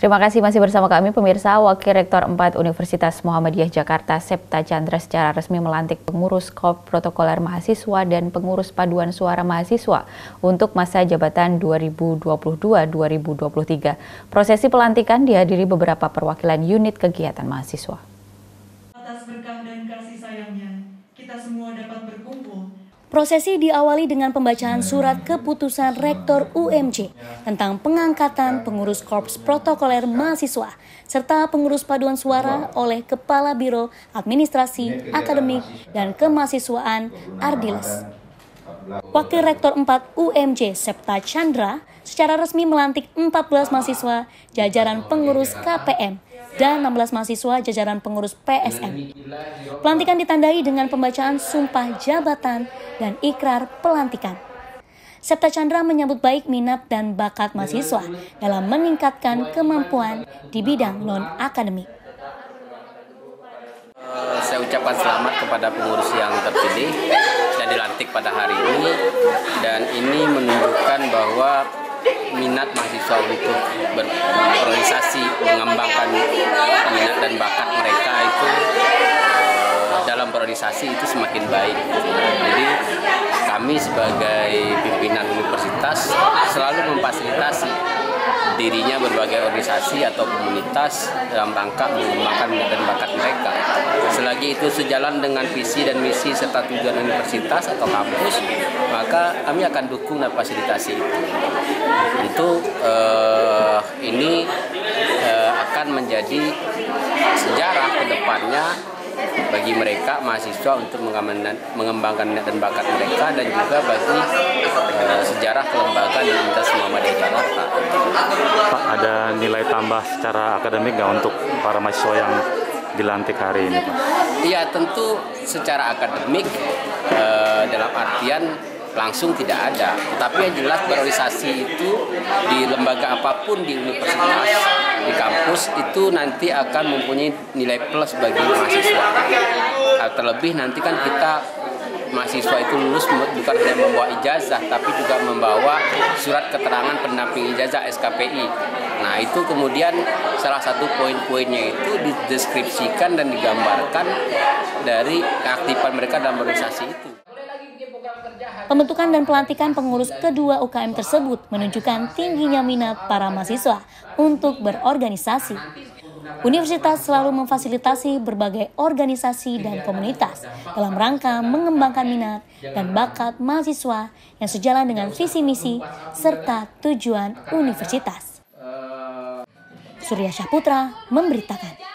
Terima kasih masih bersama kami pemirsa Wakil Rektor 4 Universitas Muhammadiyah Jakarta Septa Chandra secara resmi melantik pengurus Kop Protokoler Mahasiswa dan pengurus Paduan Suara Mahasiswa untuk masa jabatan 2022-2023. Prosesi pelantikan dihadiri beberapa perwakilan unit kegiatan mahasiswa. Atas berkah dan kasih sayangnya, kita semua dapat berkumpul Prosesi diawali dengan pembacaan surat keputusan Rektor UMJ tentang pengangkatan pengurus Korps Protokoler Mahasiswa serta pengurus paduan suara oleh Kepala Biro Administrasi, Akademik, dan Kemahasiswaan Ardiles. Wakil Rektor 4 UMJ Septa Chandra secara resmi melantik 14 mahasiswa jajaran pengurus KPM dan 16 mahasiswa jajaran pengurus PSM. Pelantikan ditandai dengan pembacaan sumpah jabatan dan ikrar pelantikan. Septa Chandra menyambut baik minat dan bakat mahasiswa dalam meningkatkan kemampuan di bidang non-akademik. Eh, saya ucapkan selamat kepada pengurus yang terpilih dan dilantik pada hari ini dan ini menunjukkan bahwa minat mahasiswa untuk dan bakat mereka itu uh, dalam berorganisasi itu semakin baik. Jadi kami sebagai pimpinan universitas selalu memfasilitasi dirinya berbagai organisasi atau komunitas dalam rangka mengembangkan dan bakat mereka. Selagi itu sejalan dengan visi dan misi serta tujuan universitas atau kampus, maka kami akan dukung dan fasilitasi itu. Tentu eh, ini eh, akan menjadi depannya bagi mereka mahasiswa untuk mengembangkan minat dan bakat mereka dan juga bagi uh, sejarah kelembagaan Universitas Muhammadiyah Jakarta. Pak, ada nilai tambah secara akademik nggak untuk para mahasiswa yang dilantik hari ini, Pak? Iya, tentu secara akademik uh, dalam artian langsung tidak ada. Tapi yang jelas berorganisasi itu di lembaga apa pun di universitas, di kampus itu nanti akan mempunyai nilai plus bagi mahasiswa. Nah, terlebih nanti kan kita mahasiswa itu lulus bukan hanya membawa ijazah tapi juga membawa surat keterangan pendamping ijazah SKPI. Nah, itu kemudian salah satu poin-poinnya itu dideskripsikan dan digambarkan dari keaktifan mereka dalam organisasi itu. Pembentukan dan pelantikan pengurus kedua UKM tersebut menunjukkan tingginya minat para mahasiswa untuk berorganisasi. Universitas selalu memfasilitasi berbagai organisasi dan komunitas dalam rangka mengembangkan minat dan bakat mahasiswa yang sejalan dengan visi misi serta tujuan universitas. Surya Syaputra memberitakan.